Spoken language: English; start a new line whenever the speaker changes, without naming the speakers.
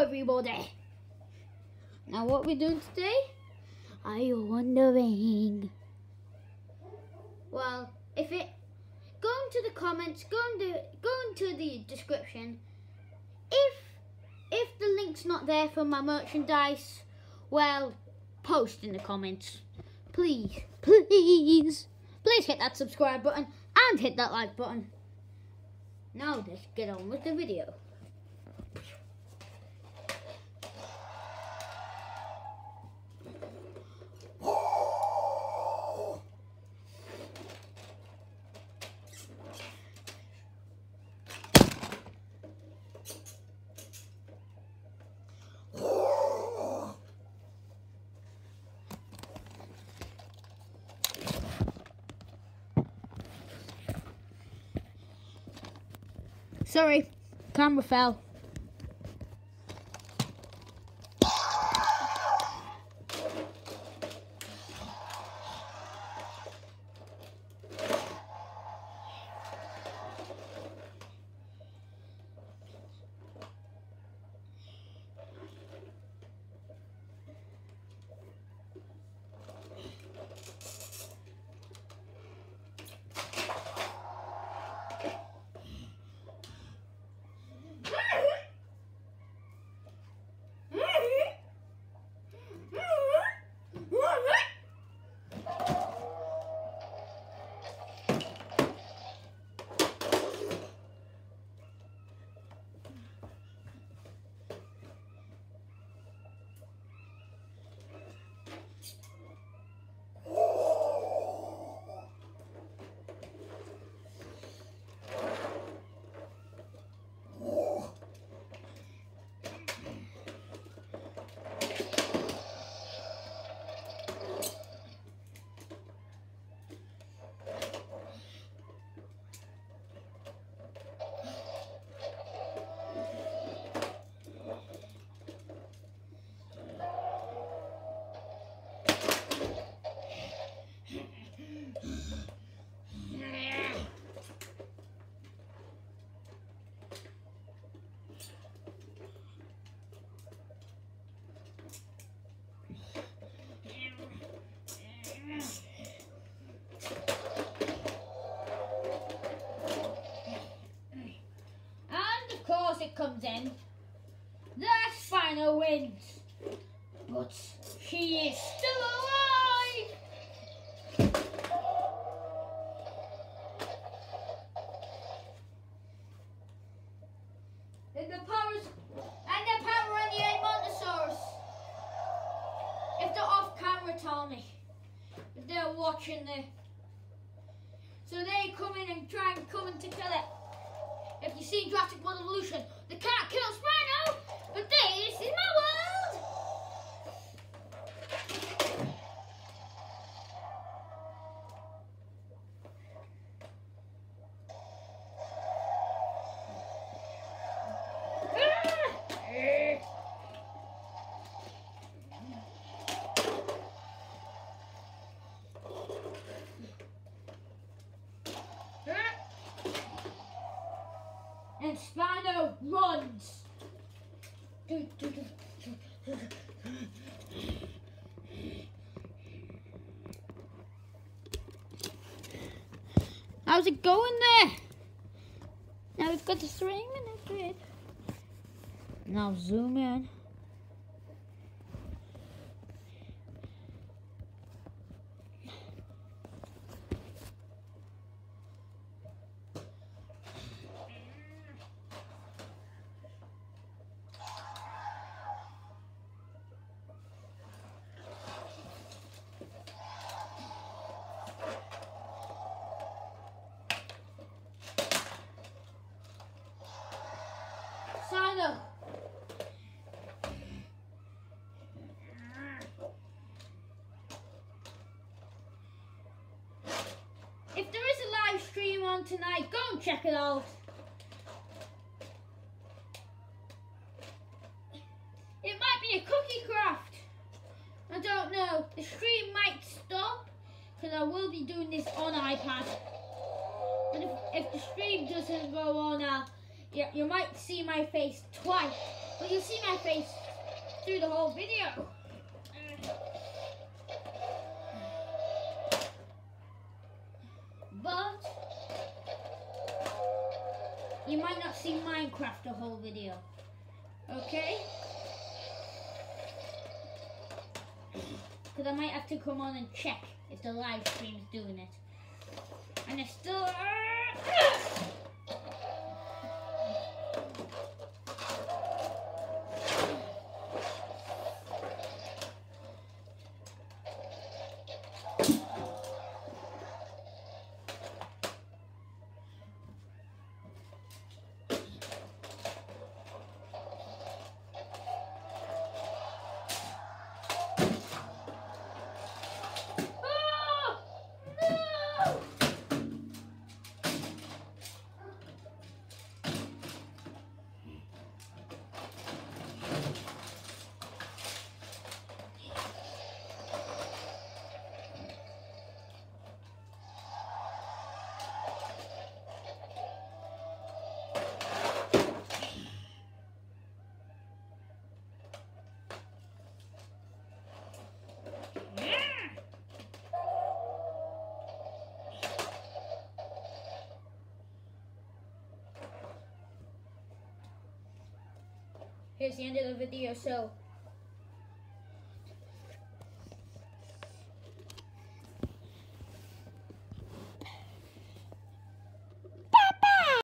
Everybody. Now what we doing today? Are you wondering? Well, if it go into the comments, go into go into the description. If if the link's not there for my merchandise, well, post in the comments. Please, please, please hit that subscribe button and hit that like button. Now let's get on with the video. Sorry, camera fell. It comes in. The final wins. But she is still alive! And the powers and the power on the Edmontosaurus. If they're off camera, tell me. If they're watching the so they come in and try and come in to kill it. If you see Jurassic World Evolution, the cat kills Rhino, but this is my world! And Spino runs. How's it going there? Now we've got the minute grid. Now zoom in. Sino. If there is a live stream on tonight, go and check it out. It might be a cookie craft. I don't know. The stream might stop because I will be doing this on iPad. But if, if the stream doesn't go on, uh, you, you might see my face twice. But you'll see my face through the whole video. But you might not see Minecraft the whole video. Okay? Because I might have to come on and check if the live stream's doing it. And it's still. Uh, Here's the end of the video. So